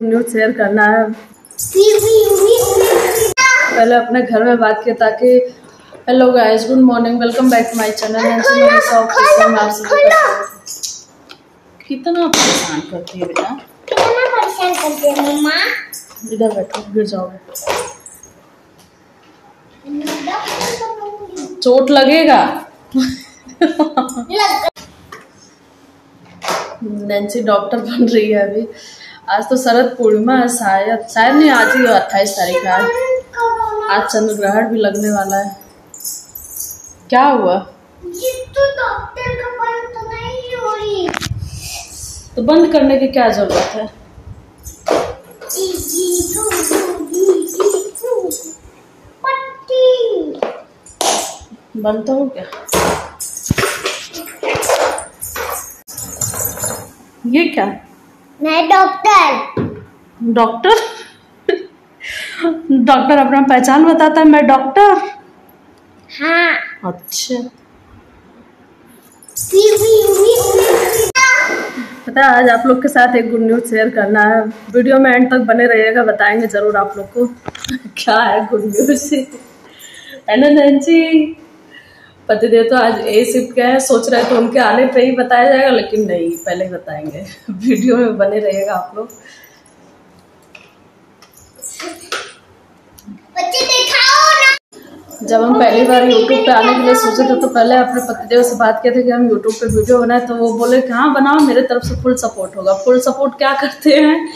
News share करना है। पहले अपने घर में बात किया ताकि hello guys good morning welcome back to my channel कितना परेशान करती है बेटा? कितना परेशान करते हैं मम्मा? इधर बैठो गिर जाओगे चोट लगेगा? नैन्सी डॉक्टर बन रही है अभी। आज तो शरद पूर्णिमा है, शायद शायद नहीं, आज ही अट्ठाईस तारीख है आज। आज चंद्र ग्रहण भी लगने वाला है। क्या हुआ? तो डॉक्टर का बंद तो नहीं हो रही तो बंद करने की क्या ज़रूरत है? बंद तो हो गया। ये क्या? मैं डॉक्टर। डॉक्टर? डॉक्टर अपना पहचान बताता है मैं डॉक्टर? हाँ। अच्छा। पता है आज आप लोग के साथ एक गुड न्यूज़ शेयर करना है। वीडियो में एंड तक बने रहिएगा बताएँगे ज़रूर आप लोग को। क्या है गुड न्यूज़ है ना नैन्सी पतिदेव तो आज ए शिफ्ट गए हैं सोच रहे तो उनके आने पे ही बताया जाएगा लेकिन नहीं पहले बताएँगे। वीडियो में बने रहेगा आप लोग। जब हम पहली बार यूट्यूब पे आने के लिए सोचे थे तो पहले अपने पतिदेव से बात किए थे कि हम यूट्यूब पे वीडियो बनाए तो वो बोले कि हाँ बनाओ मेरे तरफ़ से फुल सपोर्ट होगा। फुल सपोर्ट क्या करते हैं?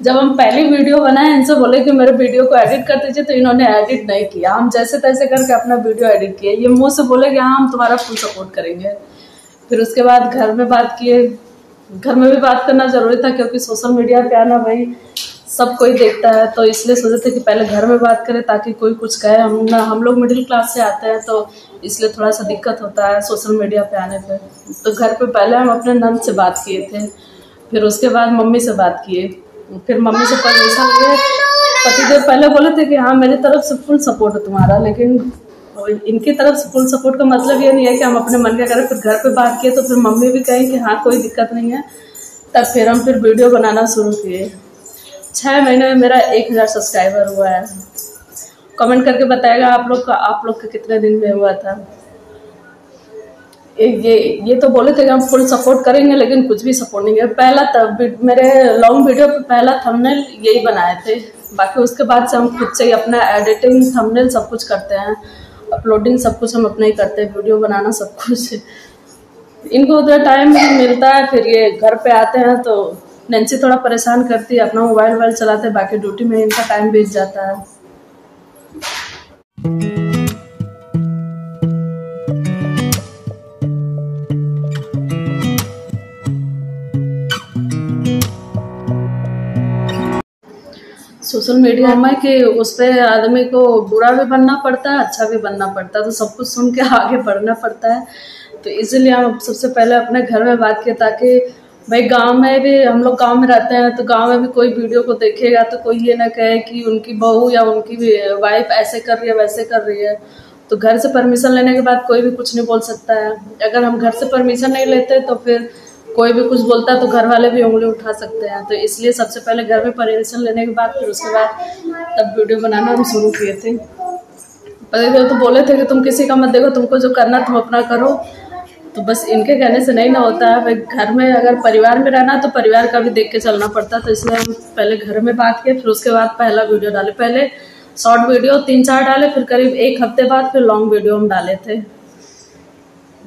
जब हम पहली वीडियो बनाए, इनसे बोले कि मेरे वीडियो को एडिट कर दीजिए तो इन्होंने एडिट नहीं किया। हम जैसे तैसे करके अपना वीडियो एडिट किए। ये मुँह से बोले कि हाँ हम तुम्हारा फुल सपोर्ट करेंगे। फिर उसके बाद घर में बात किए। घर में भी बात करना ज़रूरी था, क्योंकि सोशल मीडिया पे आना भाई, सब कोई देखता है। तो इसलिए सोचे थे कि पहले घर में बात करें, ताकि कोई कुछ कहे। हम ना, हम लोग मिडिल क्लास से आते हैं तो इसलिए थोड़ा सा दिक्कत होता है सोशल मीडिया पे आने पे। तो घर पे पहले हम अपने नंद से बात किए थे। फिर उसके बाद मम्मी से बात किए। फिर मम्मी से परमिशन लिए पतिदेव पहले बोले थे कि हाँ मेरी तरफ़ से फुल सपोर्ट है तुम्हारा, लेकिन इनकी तरफ़ से फुल सपोर्ट का मतलब ये नहीं है कि हम अपने मन का करें, फिर घर पे बात किए तो फिर मम्मी भी कहें कि हाँ कोई दिक्कत नहीं है। तब फिर हम फिर वीडियो बनाना शुरू किए। छः महीने में मेरा एक हज़ार सब्सक्राइबर हुआ है। कमेंट करके बताएगा आप लोग का, आप लोग का कितने दिन में हुआ था। ये ये तो बोले थे कि हम फुल सपोर्ट करेंगे, लेकिन कुछ भी सपोर्ट नहीं है पहला तब मेरे लॉन्ग वीडियो पे पहला थंबनेल यही बनाए थे। बाकी उसके बाद से हम खुद से ही अपना एडिटिंग थंबनेल सब कुछ करते हैं। अपलोडिंग सब कुछ हम अपना ही करते हैं वीडियो बनाना सब कुछ। इनको उतना टाइम मिलता है, फिर ये घर पे आते हैं तो नैन्सी थोड़ा परेशान करती है, अपना मोबाइल वोबाइल चलाते हैं, बाकी ड्यूटी में इनका टाइम बीत जाता है। सोशल मीडिया में कि उस पर आदमी को बुरा भी बनना पड़ता है अच्छा भी बनना पड़ता है। तो सब कुछ सुन के आगे बढ़ना पड़ता है। तो इसीलिए हम सबसे पहले अपने घर में बात किए ताकि भाई गाँव में भी हम लोग गाँव में रहते हैं तो गाँव में भी कोई वीडियो को देखेगा तो कोई ये ना कहे कि उनकी बहू या उनकी वाइफ ऐसे कर रही है, वैसे कर रही है। तो घर से परमिशन लेने के बाद कोई भी कुछ नहीं बोल सकता है। अगर हम घर से परमिशन नहीं लेते तो फिर कोई भी कुछ बोलता है तो घर वाले भी उंगली उठा सकते हैं। तो इसलिए सबसे पहले घर में परमिशन लेने के बाद, फिर उसके बाद तब वीडियो बनाना हम शुरू किए थे। पहले तो बोले थे कि तुम किसी का मत देखो, तुमको जो करना तुम अपना करो। तो बस इनके कहने से नहीं ना होता है। भाई, घर में अगर परिवार में रहना तो परिवार का भी देख के चलना पड़ता तो इसलिए हम पहले घर में बात किए, फिर उसके बाद पहला वीडियो डाले। पहले शॉर्ट वीडियो तीन चार डाले, फिर करीब एक हफ़्ते बाद फिर लॉन्ग वीडियो हम डाले थे।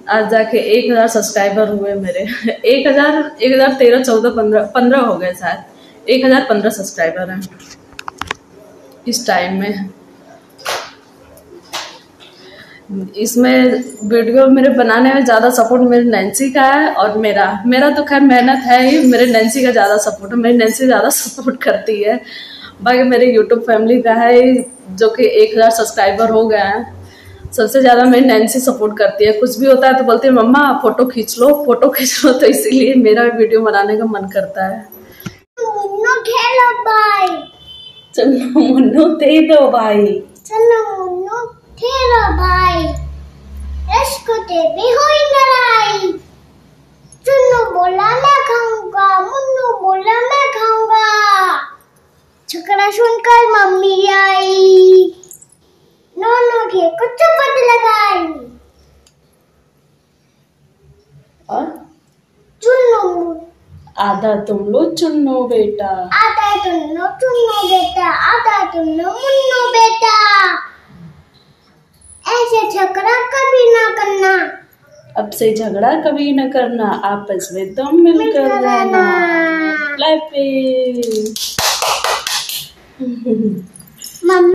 आज जाके एक हज़ार सब्सक्राइबर हुए मेरे। एक हज़ार एक हज़ार तेरह, चौदह, पंद्रह पंद्रह हो गए शायद। एक हज़ार पंद्रह सब्सक्राइबर हैं। इस टाइम में। इसमें वीडियो मेरे बनाने में ज़्यादा सपोर्ट मेरे नैन्सी का है और मेरा। मेरा तो खैर मेहनत है ही, मेरे नैन्सी का ज़्यादा सपोर्ट है। मेरी नैन्सी ज़्यादा सपोर्ट करती है। बाकी मेरे यूट्यूब फैमिली का है जो कि एक हज़ार सब्सक्राइबर हो गए हैं। सबसे ज़्यादा मेरी नैन्सी सपोर्ट करती है। कुछ भी होता है तो बोलती है मम्मा फ़ोटो खींच लो फ़ोटो खींच लो। तो इसीलिए मेरा वीडियो बनाने का मन करता है। मुन्नो खेलो भाई। चलो मुन्नो दे दो भाई। चलो मुन्नो खेलो भाई। इसको दे भी लड़ाई चुन्नू बोला मैं खाऊँगा मुन्नू बोला मैं खाऊँगा आधा तुम लो चुन्नो बेटा। आता तुन्नो चुन्नो बेटा आता तुन्नो मुन्नो बेटा। ऐसे झगड़ा कभी ना करना। अब से झगड़ा कभी न करना आपस में तुम मिलकर रहना। Life mummy